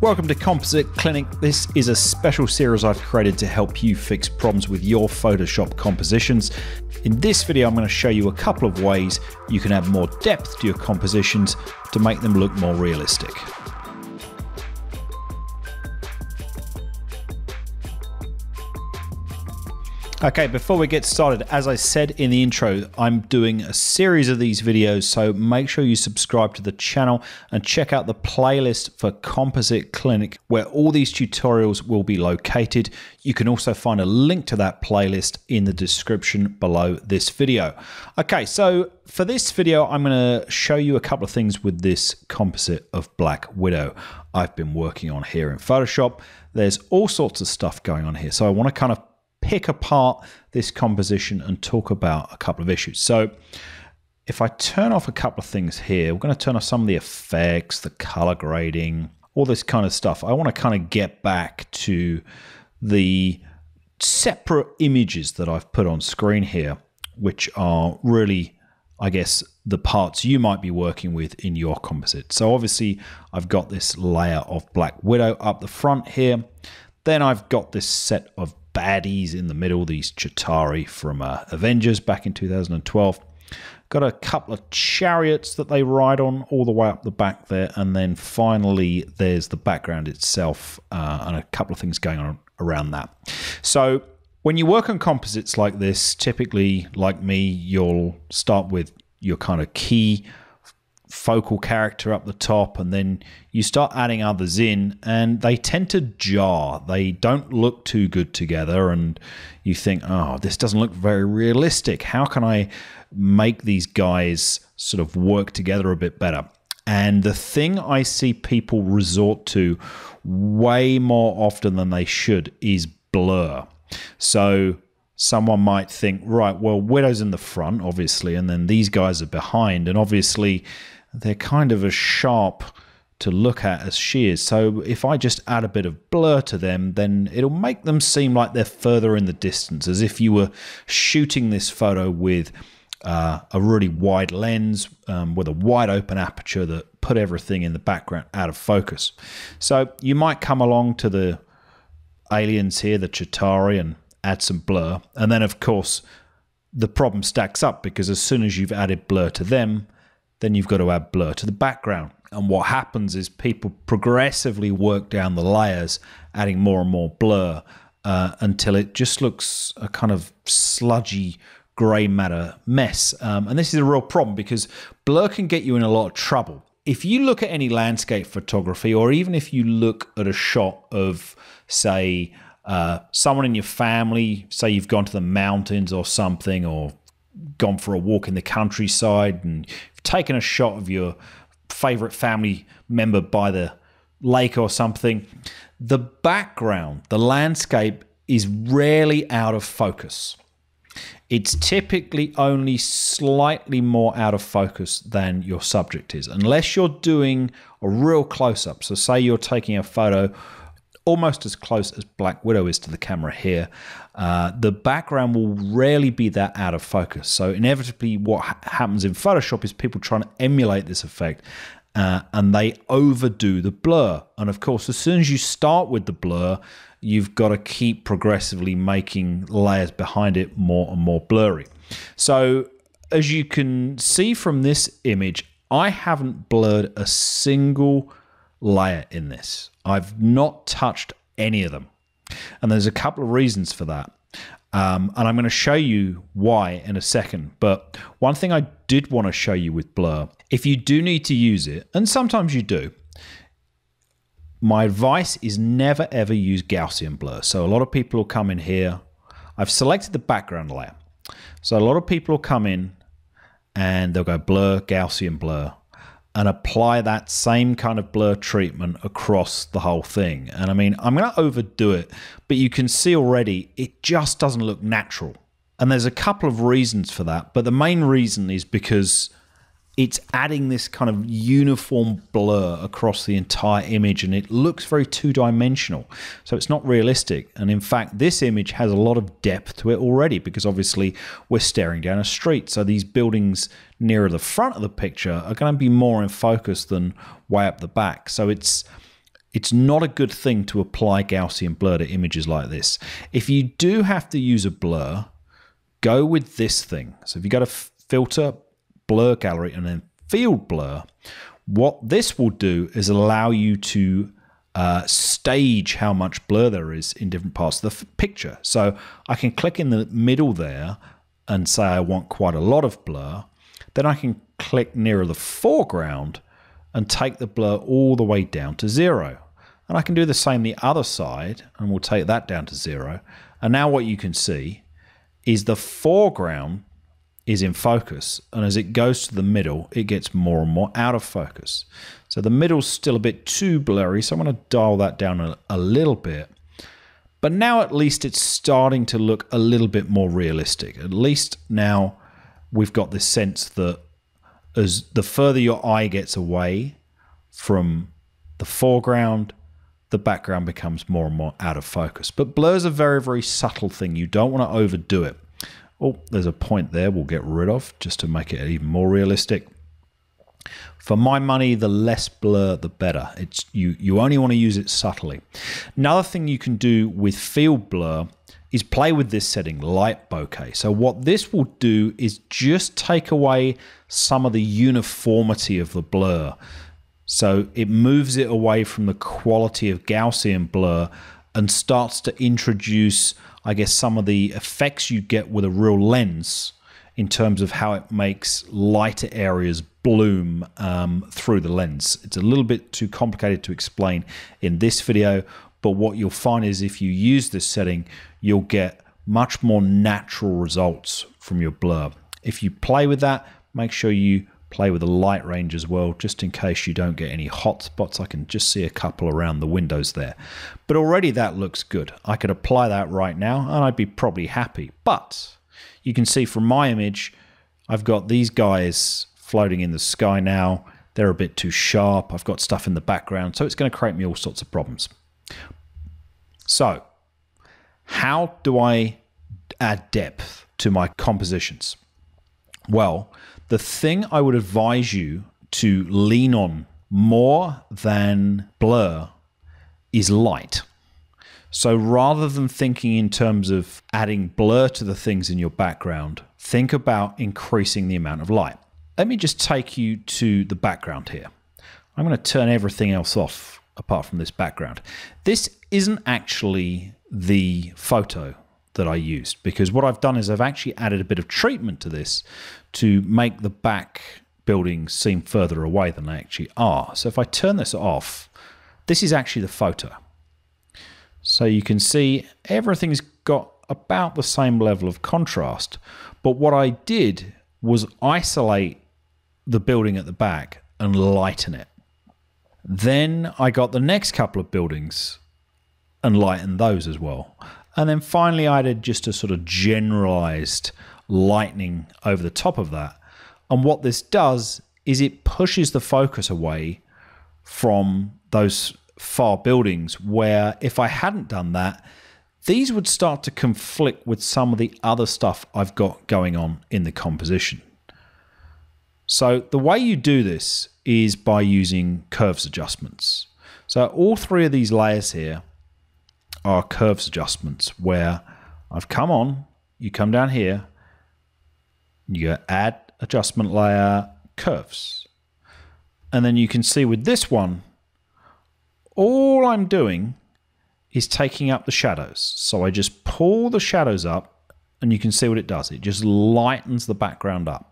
Welcome to Composite Clinic. This is a special series I've created to help you fix problems with your Photoshop compositions. In this video, I'm going to show you a couple of ways you can add more depth to your compositions to make them look more realistic. Okay, before we get started, as I said in the intro, I'm doing a series of these videos, so make sure you subscribe to the channel and check out the playlist for Composite Clinic, where all these tutorials will be located. You can also find a link to that playlist in the description below this video. Okay, so for this video, I'm going to show you a couple of things with this composite of Black Widow I've been working on here in Photoshop. There's all sorts of stuff going on here, so I want to kind of pick apart this composition and talk about a couple of issues. So if I turn off a couple of things here, we're going to turn off some of the effects, the color grading, all this kind of stuff. I want to kind of get back to the separate images that I've put on screen here, which are really, I guess, the parts you might be working with in your composite. So obviously I've got this layer of Black Widow up the front here. Then I've got this set of baddies in the middle, these Chitauri from uh, Avengers back in 2012. Got a couple of chariots that they ride on all the way up the back there. And then finally, there's the background itself uh, and a couple of things going on around that. So when you work on composites like this, typically, like me, you'll start with your kind of key focal character up the top and then you start adding others in and they tend to jar. They don't look too good together and you think oh this doesn't look very realistic. How can i make these guys sort of work together a bit better? And the thing i see people resort to way more often than they should is blur. So someone might think, right, well, Widow's in the front, obviously, and then these guys are behind, and obviously they're kind of as sharp to look at as she is. So if I just add a bit of blur to them, then it'll make them seem like they're further in the distance, as if you were shooting this photo with uh, a really wide lens um, with a wide open aperture that put everything in the background out of focus. So you might come along to the aliens here, the Chitauri, and add some blur. And then, of course, the problem stacks up because as soon as you've added blur to them, then you've got to add blur to the background. And what happens is people progressively work down the layers, adding more and more blur uh, until it just looks a kind of sludgy grey matter mess. Um, and this is a real problem because blur can get you in a lot of trouble. If you look at any landscape photography, or even if you look at a shot of, say, uh, someone in your family, say you've gone to the mountains or something, or gone for a walk in the countryside and taken a shot of your favorite family member by the lake or something, the background, the landscape is rarely out of focus. It's typically only slightly more out of focus than your subject is, unless you're doing a real close up. So, say you're taking a photo almost as close as Black Widow is to the camera here, uh, the background will rarely be that out of focus. So inevitably, what ha happens in Photoshop is people trying to emulate this effect. Uh, and they overdo the blur. And of course, as soon as you start with the blur, you've got to keep progressively making layers behind it more and more blurry. So, as you can see from this image, I haven't blurred a single layer in this. I've not touched any of them. And there's a couple of reasons for that. Um, and I'm going to show you why in a second. But one thing I did want to show you with Blur, if you do need to use it, and sometimes you do, my advice is never ever use Gaussian blur. So a lot of people will come in here. I've selected the background layer. So a lot of people will come in and they'll go blur, Gaussian blur and apply that same kind of blur treatment across the whole thing. And I mean, I'm going to overdo it, but you can see already it just doesn't look natural. And there's a couple of reasons for that, but the main reason is because it's adding this kind of uniform blur across the entire image and it looks very two dimensional. So it's not realistic. And in fact, this image has a lot of depth to it already because obviously we're staring down a street. So these buildings nearer the front of the picture are going to be more in focus than way up the back. So it's it's not a good thing to apply Gaussian blur to images like this. If you do have to use a blur, go with this thing. So if you go to filter, blur gallery, and then field blur, what this will do is allow you to uh, stage how much blur there is in different parts of the picture. So I can click in the middle there and say I want quite a lot of blur. Then I can click nearer the foreground and take the blur all the way down to zero. And I can do the same the other side and we'll take that down to zero. And now what you can see is the foreground is in focus. And as it goes to the middle, it gets more and more out of focus. So the middle's still a bit too blurry. So I'm going to dial that down a, a little bit. But now at least it's starting to look a little bit more realistic. At least now we've got this sense that as the further your eye gets away from the foreground, the background becomes more and more out of focus. But blur is a very, very subtle thing. You don't want to overdo it. Oh, there's a point there we'll get rid of just to make it even more realistic. For my money, the less blur, the better. It's you. You only want to use it subtly. Another thing you can do with field blur is play with this setting, light bokeh. So what this will do is just take away some of the uniformity of the blur. So it moves it away from the quality of Gaussian blur and starts to introduce, I guess, some of the effects you get with a real lens in terms of how it makes lighter areas bloom um, through the lens. It's a little bit too complicated to explain in this video, but what you'll find is if you use this setting, you'll get much more natural results from your blur. If you play with that, make sure you play with the light range as well, just in case you don't get any hot spots. I can just see a couple around the windows there. But already that looks good. I could apply that right now and I'd be probably happy. But you can see from my image, I've got these guys floating in the sky now. They're a bit too sharp. I've got stuff in the background, so it's going to create me all sorts of problems. So, how do I add depth to my compositions? Well, the thing I would advise you to lean on more than blur is light. So rather than thinking in terms of adding blur to the things in your background, think about increasing the amount of light. Let me just take you to the background here. I'm going to turn everything else off apart from this background. This isn't actually the photo that I used because what I've done is I've actually added a bit of treatment to this to make the back buildings seem further away than they actually are. So if I turn this off, this is actually the photo. So you can see everything's got about the same level of contrast. But what I did was isolate the building at the back and lighten it. Then I got the next couple of buildings and lightened those as well. And then finally I added just a sort of generalized lightning over the top of that. And what this does is it pushes the focus away from those far buildings where if I hadn't done that, these would start to conflict with some of the other stuff I've got going on in the composition. So the way you do this is by using curves adjustments. So all three of these layers here are curves adjustments where I've come on, you come down here, you add adjustment layer curves. And then you can see with this one, all I'm doing is taking up the shadows. So I just pull the shadows up and you can see what it does. It just lightens the background up.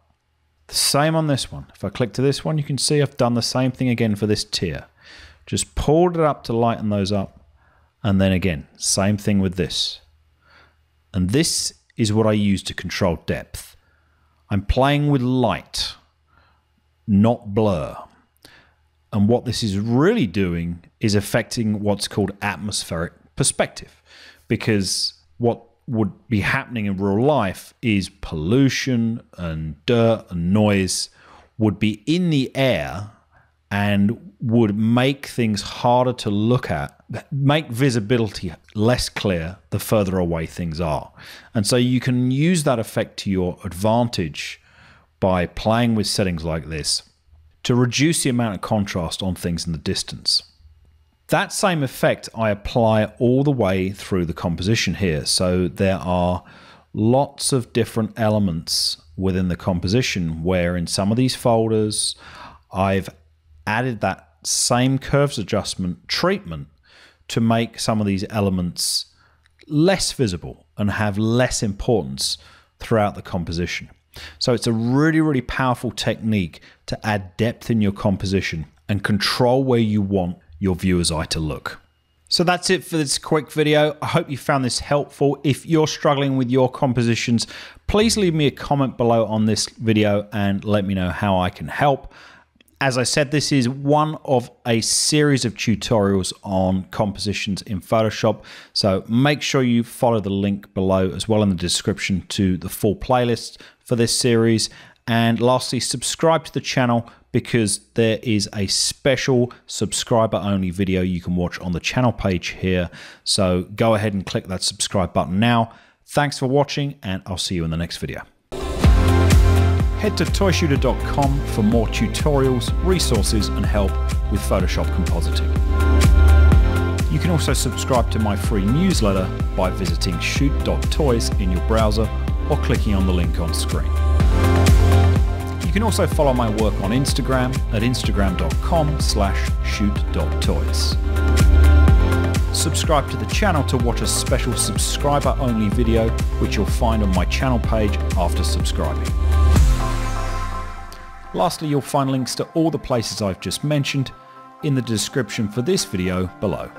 The same on this one. If I click to this one, you can see I've done the same thing again for this tier. Just pulled it up to lighten those up. And then again, same thing with this. And this is what I use to control depth. I'm playing with light, not blur. And what this is really doing is affecting what's called atmospheric perspective. Because what would be happening in real life is pollution and dirt and noise would be in the air and would make things harder to look at, make visibility less clear the further away things are. And so you can use that effect to your advantage by playing with settings like this to reduce the amount of contrast on things in the distance. That same effect I apply all the way through the composition here. So there are lots of different elements within the composition where in some of these folders I've added that same curves adjustment treatment to make some of these elements less visible and have less importance throughout the composition. So it's a really, really powerful technique to add depth in your composition and control where you want your viewer's eye to look. So that's it for this quick video. I hope you found this helpful. If you're struggling with your compositions, please leave me a comment below on this video and let me know how I can help. As I said, this is one of a series of tutorials on compositions in Photoshop. So make sure you follow the link below as well in the description to the full playlist for this series. And lastly, subscribe to the channel because there is a special subscriber only video you can watch on the channel page here. So go ahead and click that subscribe button now. Thanks for watching and I'll see you in the next video. Head to toyshooter.com for more tutorials, resources, and help with Photoshop compositing. You can also subscribe to my free newsletter by visiting shoot.toys in your browser or clicking on the link on screen. You can also follow my work on Instagram at instagram.com slash shoot.toys. Subscribe to the channel to watch a special subscriber only video which you'll find on my channel page after subscribing. Lastly, you'll find links to all the places I've just mentioned in the description for this video below.